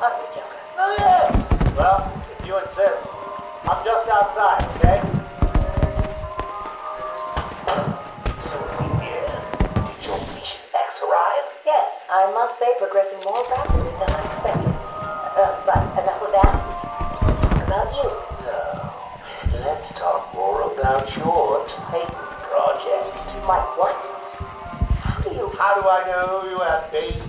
Aren't we, Joker? Oh, yeah. Well, if you insist. I'm just outside, okay? So is he here? Did your mission X arrive? Yes, I must say progressing more rapidly than I expected. Uh, but enough of that. Let's talk about you. No. Let's talk more about your Titan project. My what? How do you... How do I know you have Bane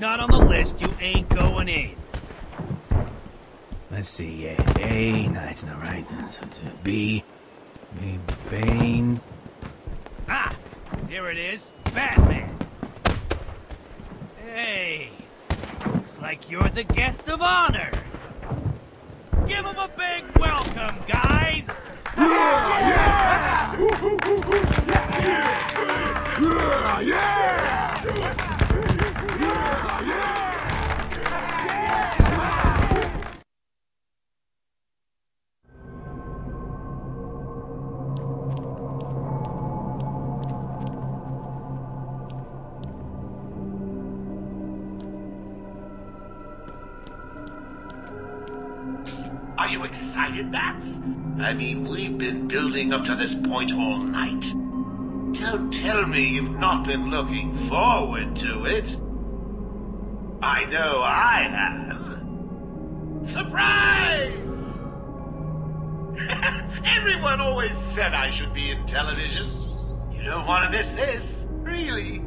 not on the list, you ain't going in. Let's see, yeah. A, no, that's not right. So it's B. Bane. Ah, here it is. Batman. Hey, looks like you're the guest of honor. Give him a big welcome, guys. Are I mean, we've been building up to this point all night. Don't tell me you've not been looking forward to it. I know I have. Surprise! Everyone always said I should be in television. You don't want to miss this, really.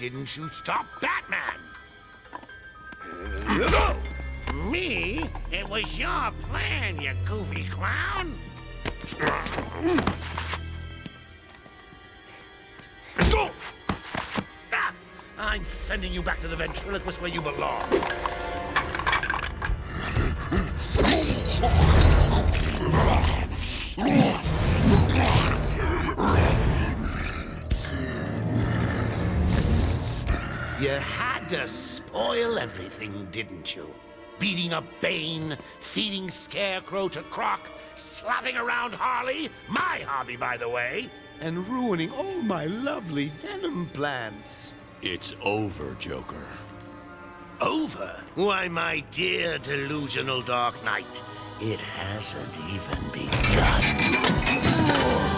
Didn't you stop Batman? Me? It was your plan, you goofy clown. Ah, I'm sending you back to the ventriloquist where you belong. To spoil everything, didn't you? Beating up Bane, feeding Scarecrow to Croc, slapping around Harley, my hobby, by the way, and ruining all my lovely venom plants. It's over, Joker. Over? Why, my dear delusional Dark Knight, It hasn't even begun.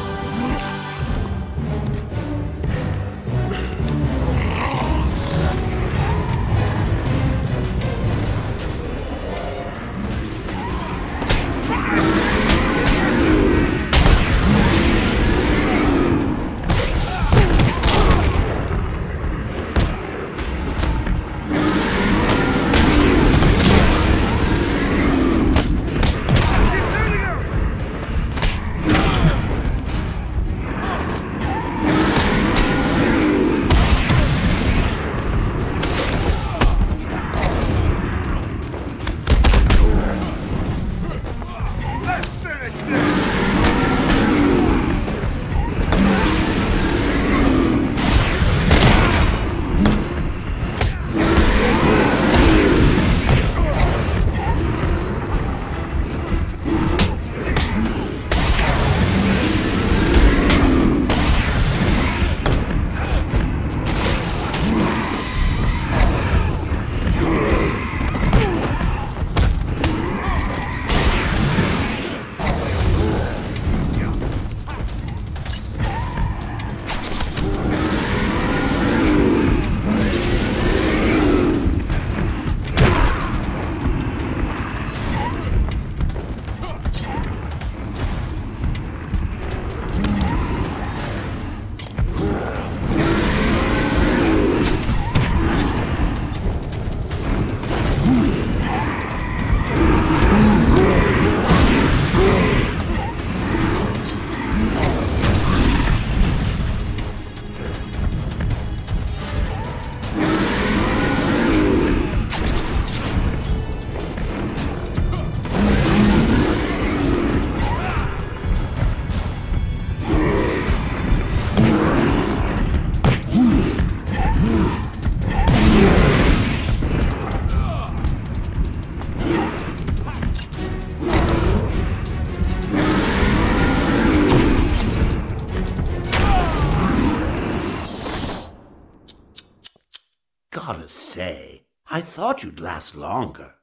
thought you'd last longer.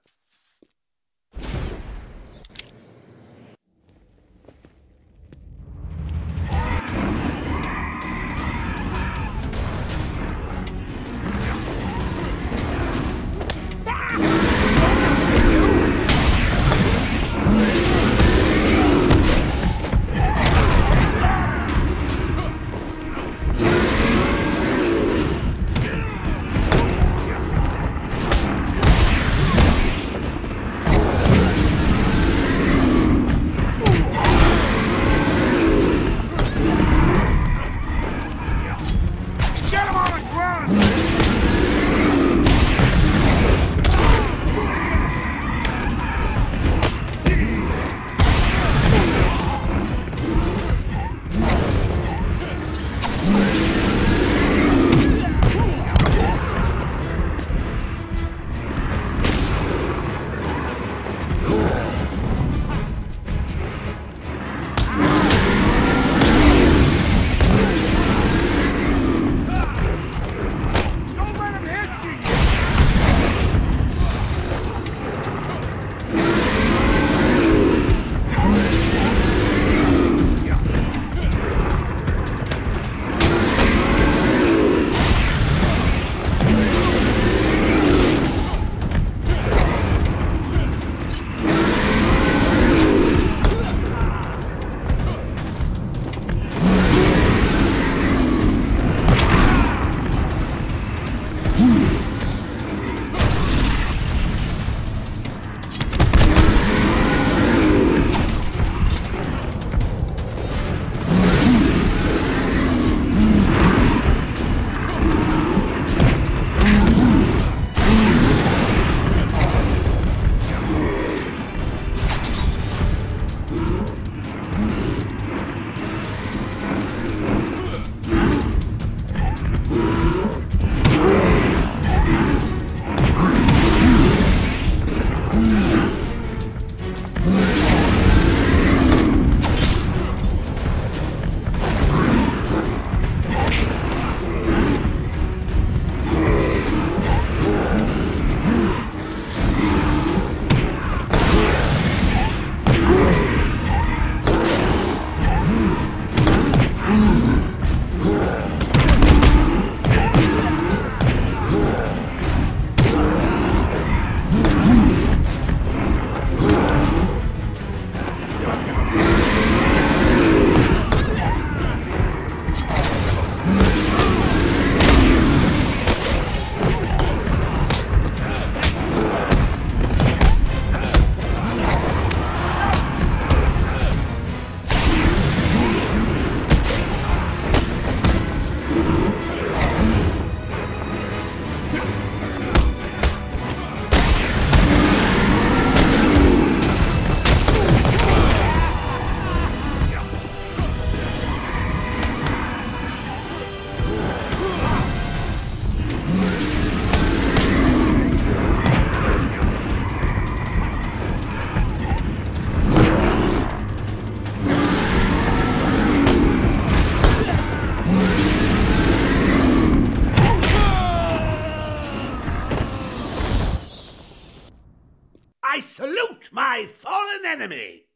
Enemy!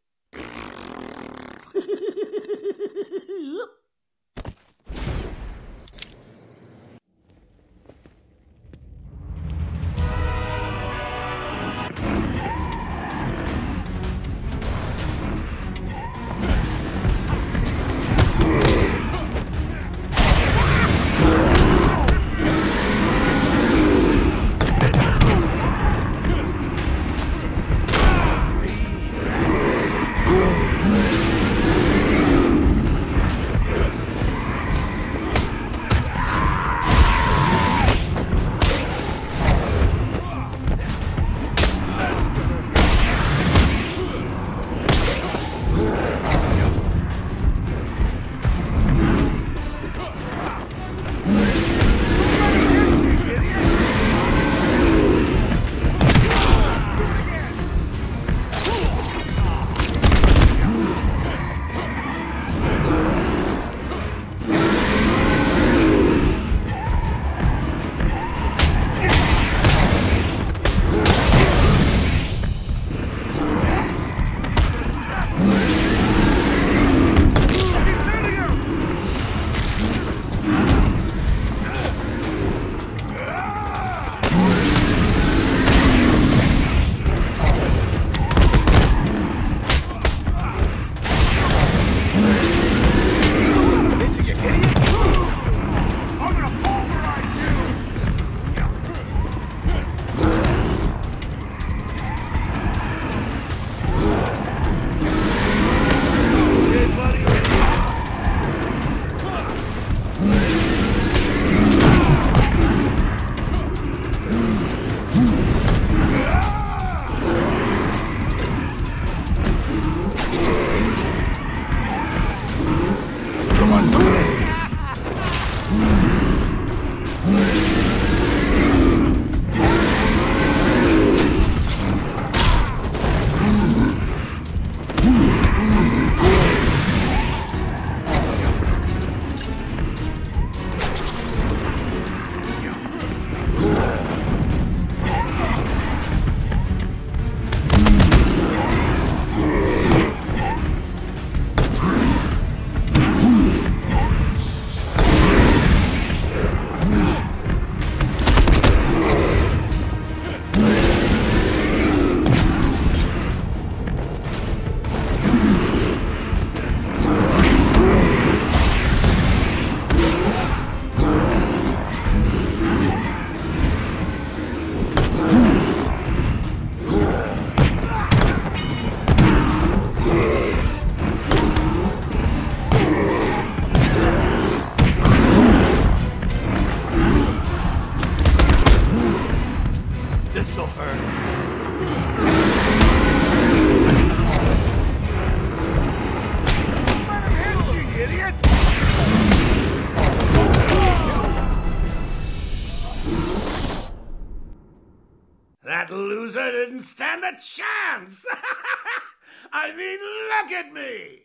Loser didn't stand a chance! I mean, look at me!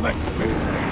Let's finish this.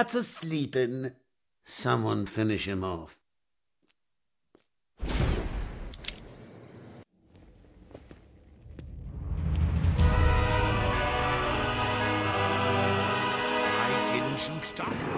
Little a are sleeping. Someone finish him off. You stop?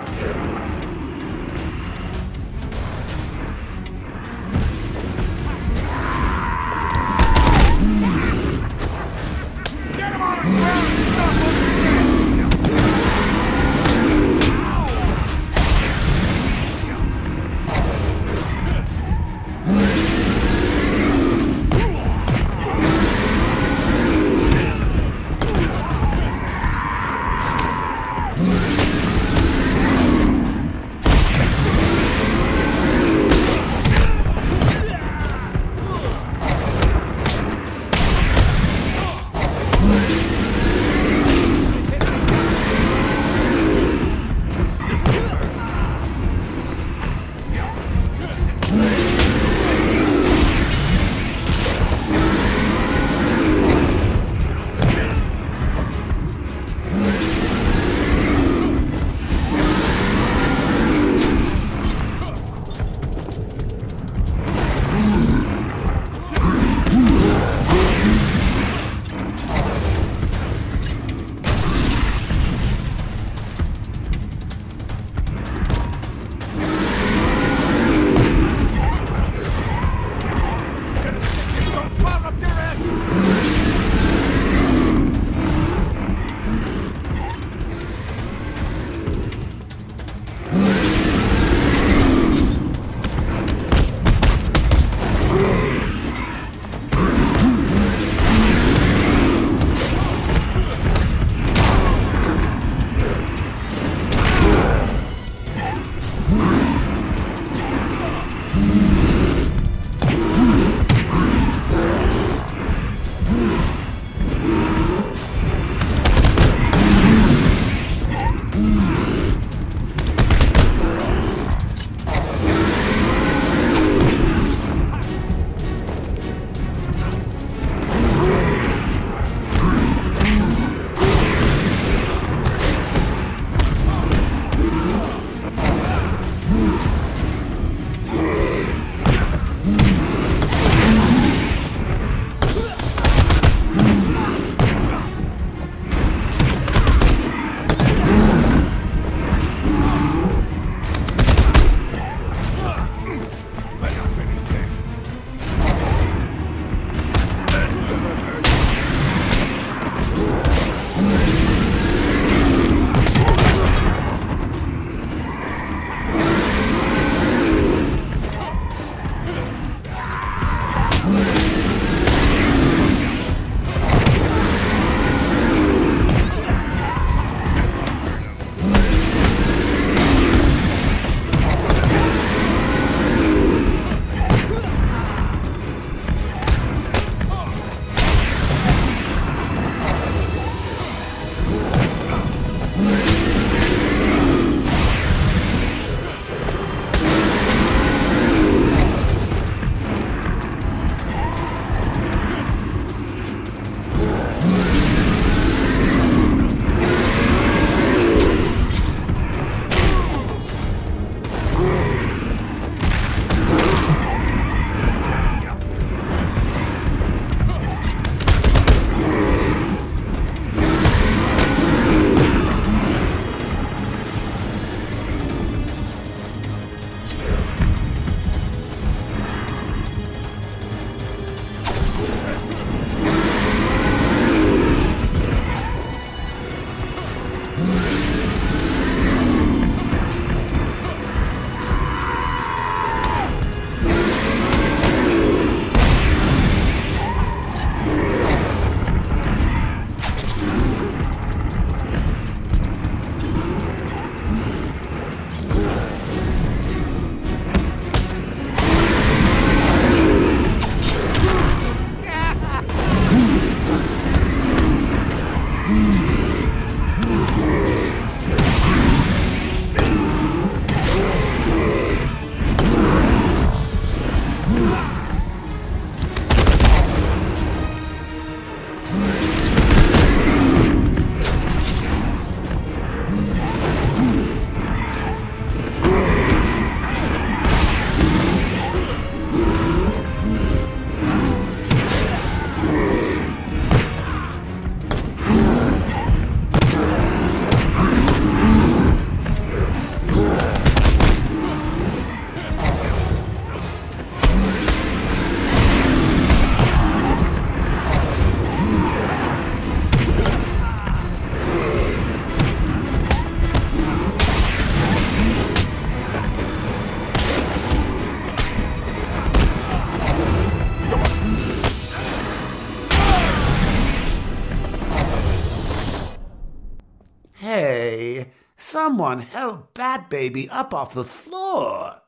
Someone held Bat Baby up off the floor.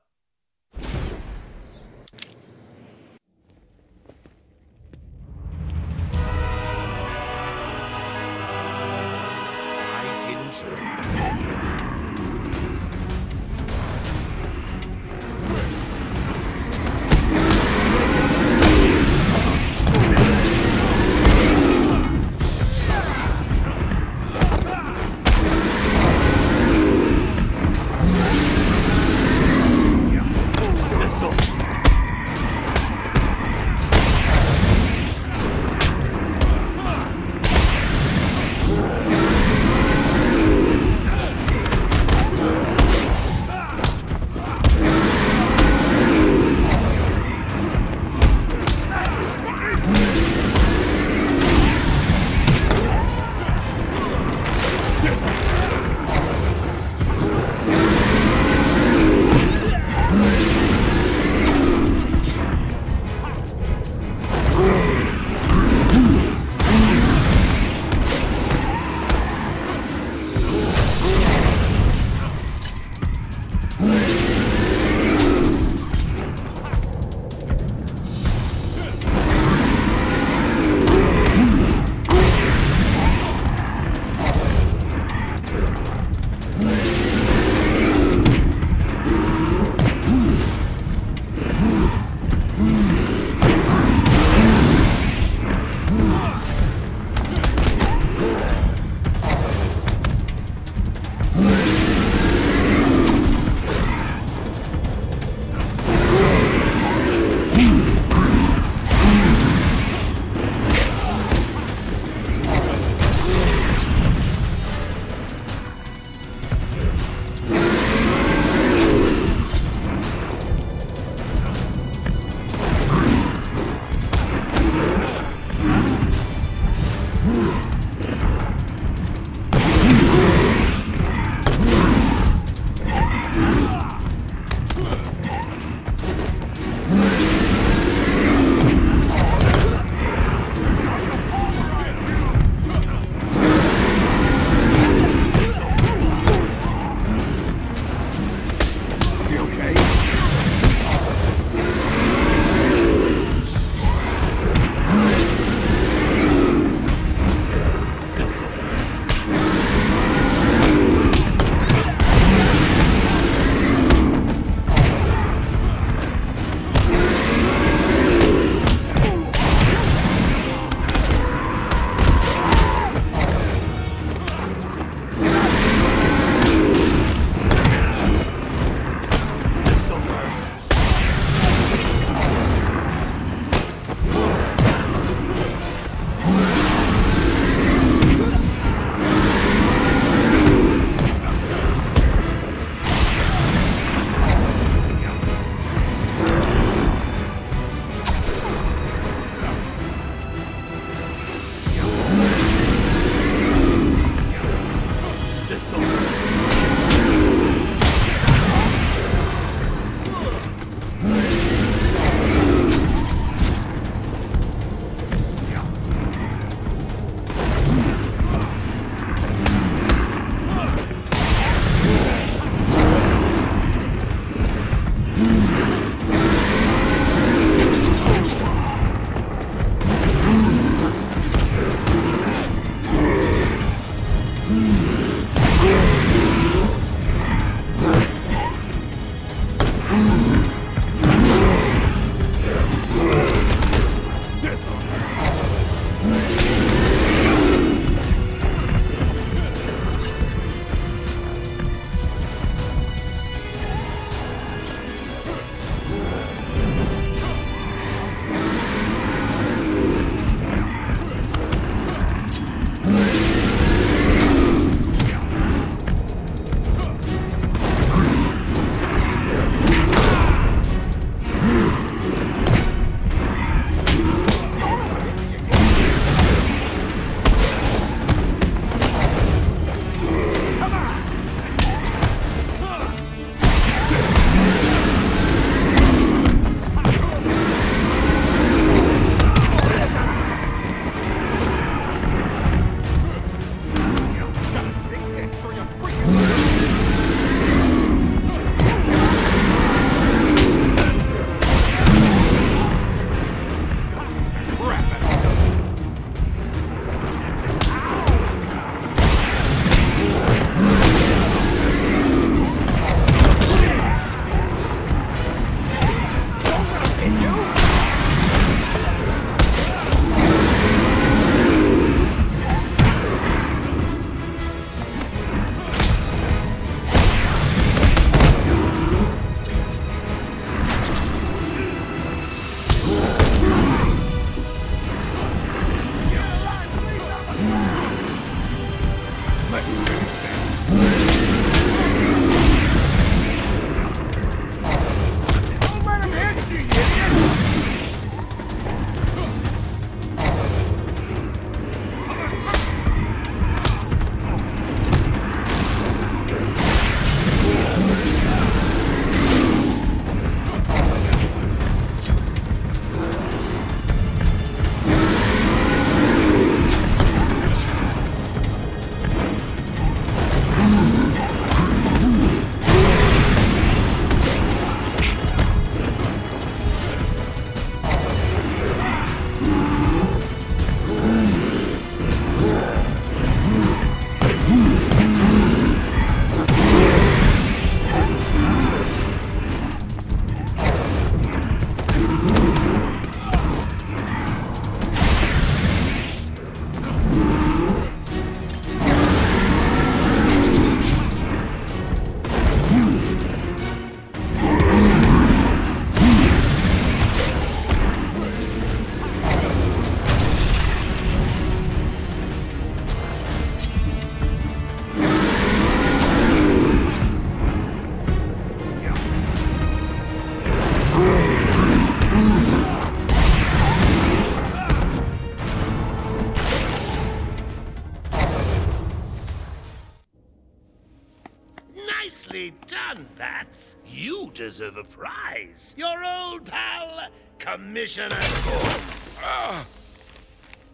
Commissioner Gordon. Ah.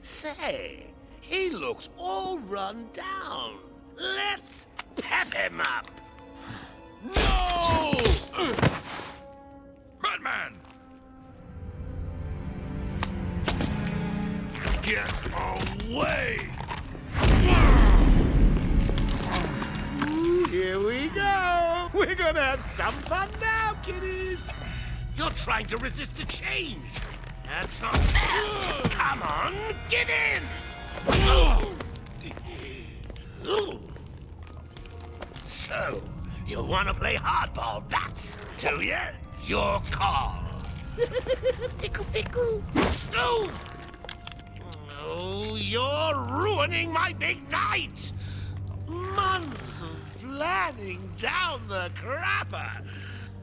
Say, he looks all run down. Let's pep him up. No! Batman! Get away! Here we go. We're gonna have some fun now, kiddies. You're trying to resist a change. That's not fair. Come on, give in. So, you want to play hardball, bats, do you? Your call. pickle, pickle. No! Oh, you're ruining my big night! Months of planning down the crapper!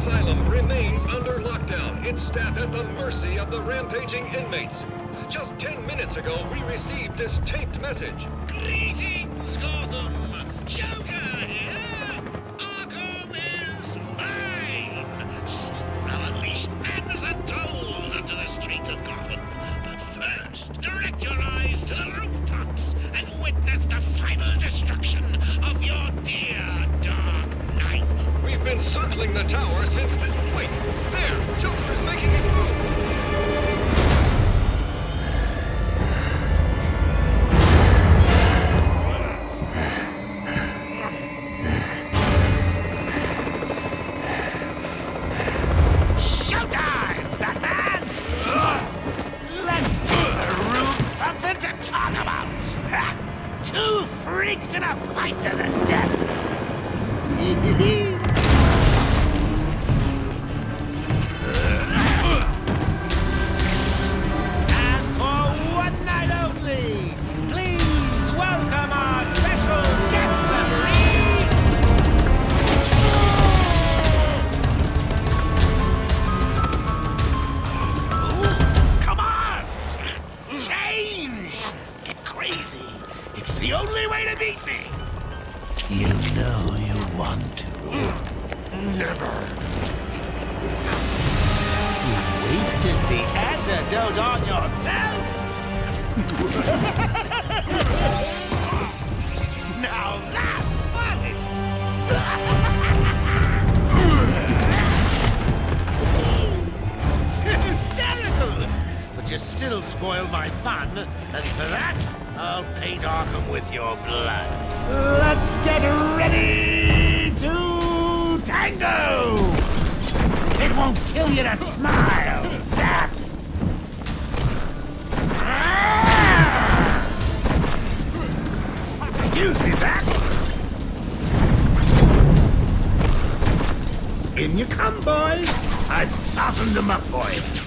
Asylum remains under lockdown, its staff at the mercy of the rampaging inmates. Just 10 minutes ago, we received this taped message. Greetings, Gotham! Joker here! Arkham is mine! Soon I'll unleash madness untold onto the streets of Gotham. But first, direct your eyes to the rooftops and witness the final destruction of your dear been circling the tower since the... Wait, there! Joker's making his move! Softened them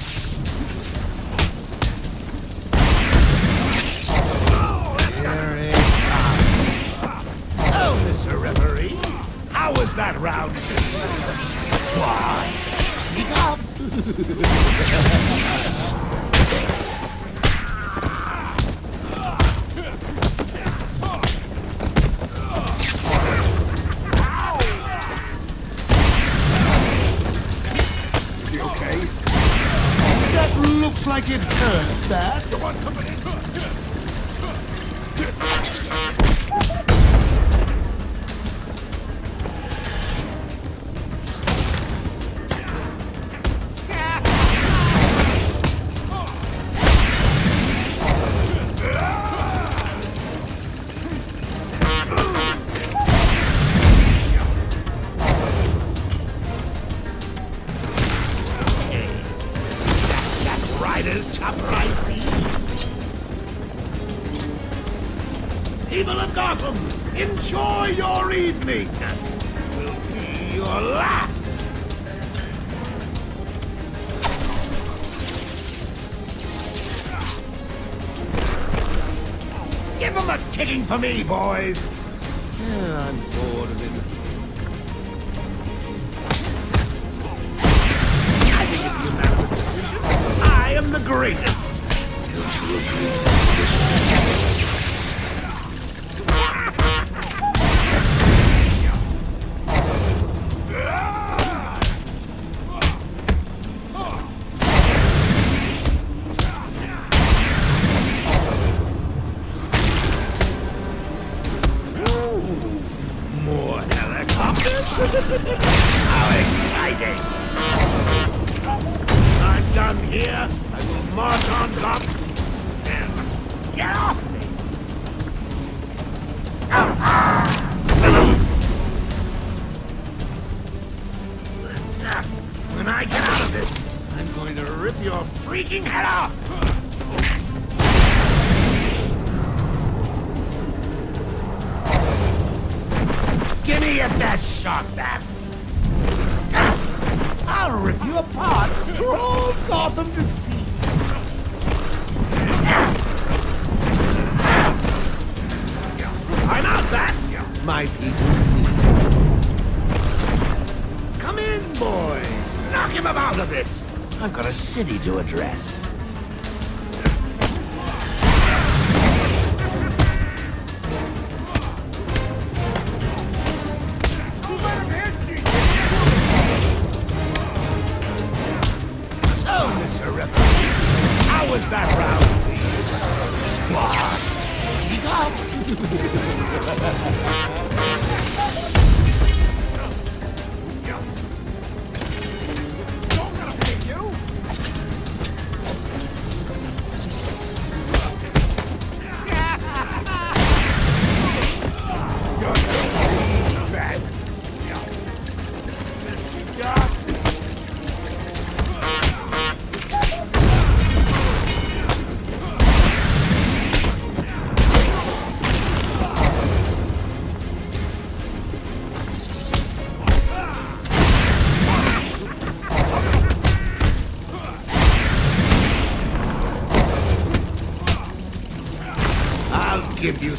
Give him a kicking for me, boys! Yeah, I'm bored of him. I am the greatest. city to address.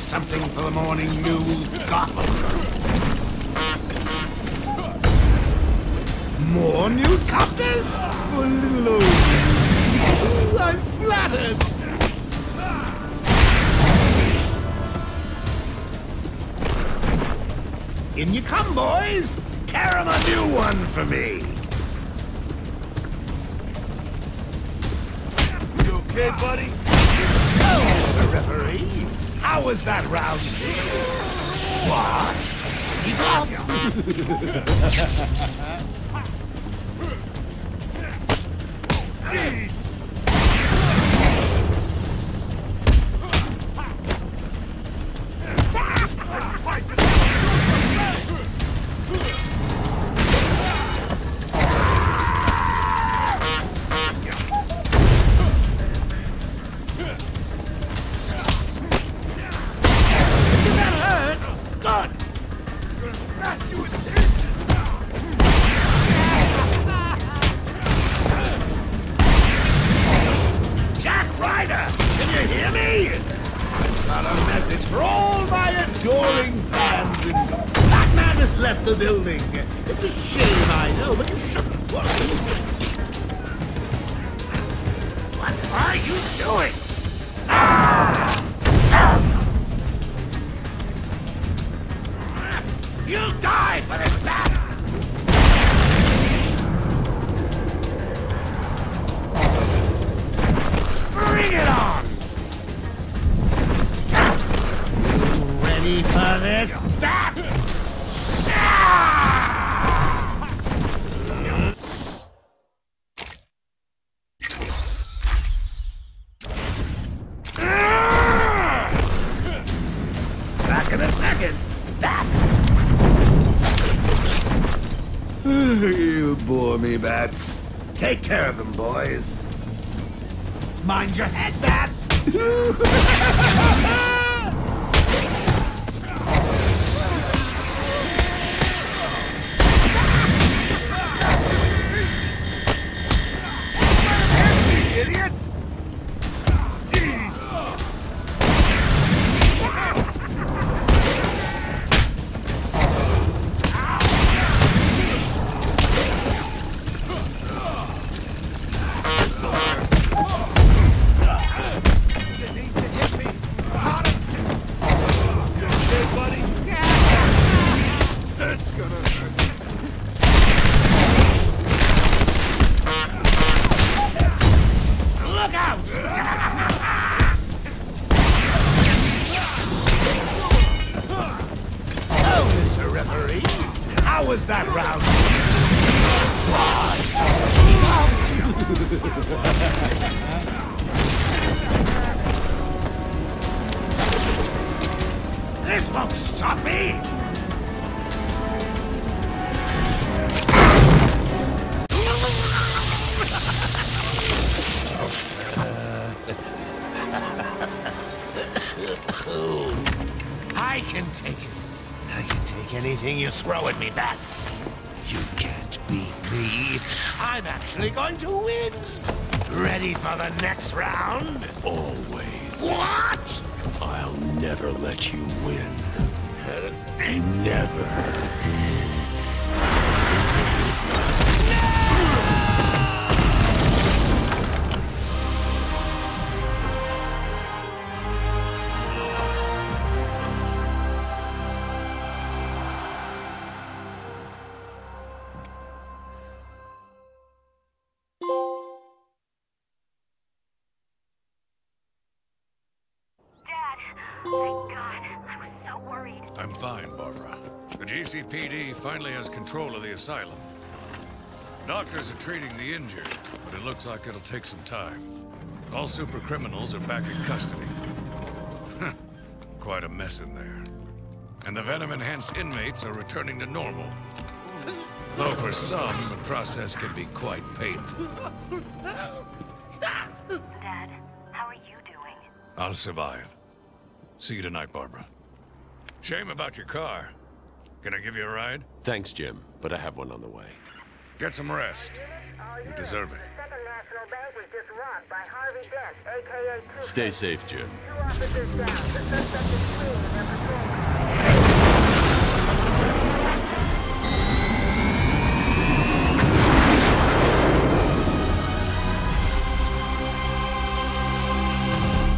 something for the morning news, Gotham? More newscopters? For little old me. I'm flattered! In you come, boys! Tear him a new one for me! Jeez. poor me bats. Take care of them, boys. Mind your head, bats! Ready for the next round? Always. What? I'll never let you win. Never. GCPD finally has control of the asylum. Doctors are treating the injured, but it looks like it'll take some time. All super criminals are back in custody. Quite a mess in there. And the venom-enhanced inmates are returning to normal. Though for some, the process can be quite painful. Dad, how are you doing? I'll survive. See you tonight, Barbara. Shame about your car. Can I give you a ride? Thanks, Jim, but I have one on the way. Get some rest. You deserve it. Second National Bank was just robbed by Harvey Dent, aka Two Stay safe, Jim.